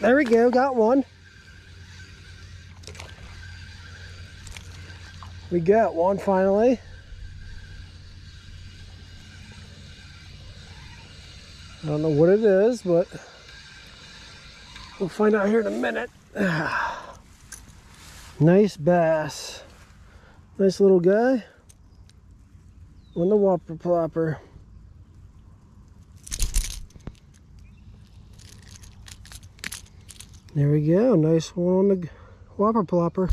There we go, got one. We got one finally. I don't know what it is, but we'll find out here in a minute. nice bass. Nice little guy. On the whopper plopper. There we go. Nice one on the whopper plopper.